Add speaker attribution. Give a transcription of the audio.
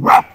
Speaker 1: Ruff.